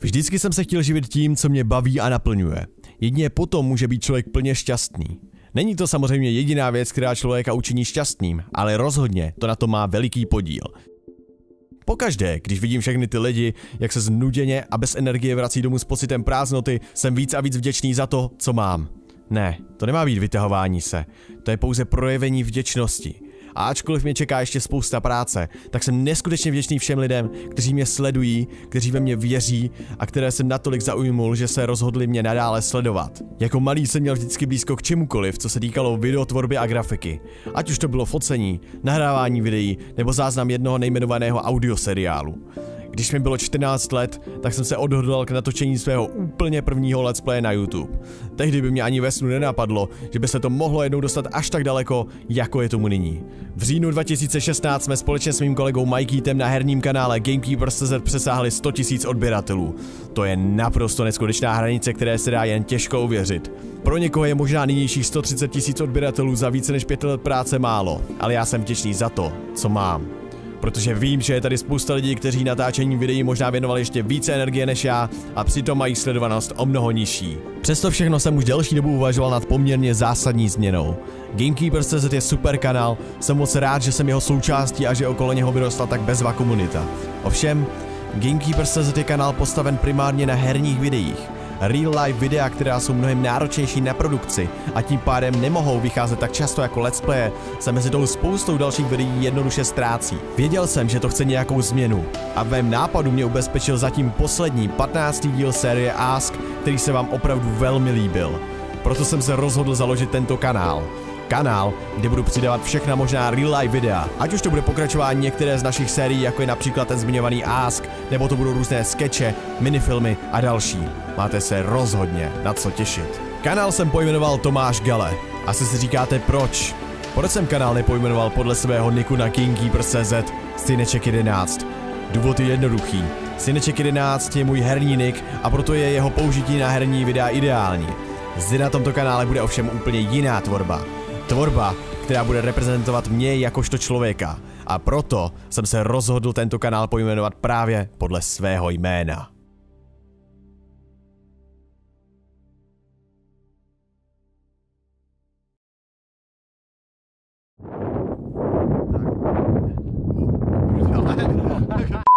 Vždycky jsem se chtěl živit tím, co mě baví a naplňuje. Jedině potom může být člověk plně šťastný. Není to samozřejmě jediná věc, která člověka učiní šťastným, ale rozhodně to na to má veliký podíl. Pokaždé, když vidím všechny ty lidi, jak se znuděně a bez energie vrací domů s pocitem prázdnoty, jsem víc a víc vděčný za to, co mám. Ne, to nemá být vytahování se, to je pouze projevení vděčnosti. A ačkoliv mě čeká ještě spousta práce, tak jsem neskutečně vděčný všem lidem, kteří mě sledují, kteří ve mě věří a které jsem natolik zaujmul, že se rozhodli mě nadále sledovat. Jako malý jsem měl vždycky blízko k čemukoliv, co se týkalo videotvorby a grafiky. Ať už to bylo focení, nahrávání videí nebo záznam jednoho nejmenovaného audioseriálu. Když mi bylo 14 let, tak jsem se odhodlal k natočení svého úplně prvního let's play na YouTube. Tehdy by mě ani ve snu nenapadlo, že by se to mohlo jednou dostat až tak daleko, jako je tomu nyní. V říjnu 2016 jsme společně s mým kolegou Mikeytem na herním kanále Gamekeepers.cz přesáhli 100 000 odběratelů. To je naprosto neskutečná hranice, které se dá jen těžko uvěřit. Pro někoho je možná nynějších 130 tisíc odběratelů za více než 5 let práce málo, ale já jsem vděčný za to, co mám protože vím, že je tady spousta lidí, kteří natáčení videí možná věnovali ještě více energie než já a přitom mají sledovanost o mnoho nižší. Přesto všechno jsem už delší dobu uvažoval nad poměrně zásadní změnou. Gamekeepers.cz je super kanál, jsem moc rád, že jsem jeho součástí a že okolo něho vyrostla tak bezva komunita. Ovšem, Gamekeepers.cz je kanál postaven primárně na herních videích real life videa, která jsou mnohem náročnější na produkci a tím pádem nemohou vycházet tak často jako let's play, se mezi tou spoustou dalších videí jednoduše ztrácí. Věděl jsem, že to chce nějakou změnu a v mém nápadu mě ubezpečil zatím poslední 15. díl série Ask, který se vám opravdu velmi líbil. Proto jsem se rozhodl založit tento kanál kanál, kde budu přidávat všechna možná real life videa. Ať už to bude pokračování některé z našich sérií, jako je například ten zmiňovaný Ask, nebo to budou různé skeče, minifilmy a další. Máte se rozhodně na co těšit. Kanál jsem pojmenoval Tomáš Gale. Asi si říkáte proč? Proč jsem kanál nepojmenoval podle svého niku na KingKeeper.cz Syneček 11? Důvod je jednoduchý. Syneček 11 je můj herní nick a proto je jeho použití na herní videa ideální. Zde na tomto kanále bude ovšem úplně jiná tvorba. Tvorba, která bude reprezentovat mě jakožto člověka. A proto jsem se rozhodl tento kanál pojmenovat právě podle svého jména.